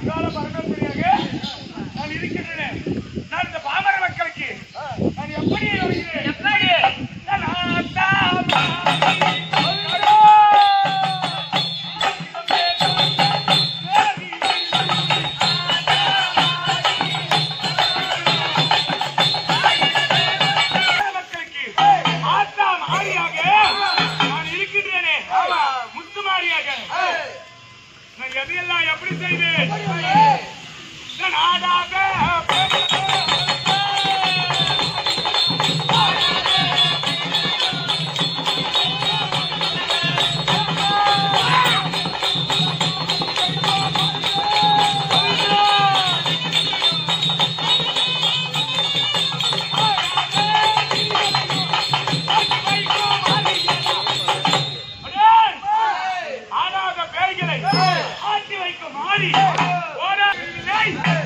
அங்கால பரமேஸ்வரியாக நான் இருக்கின்றேன். நான் இந்த பாமர மக்களுக்கு நான் எப்படி எப்படி? மக்களுக்கு நான் இருக்கின்றேனே. முத்துமாரியாக எதையெல்லாம் எப்படி செய்தேன்? Bora!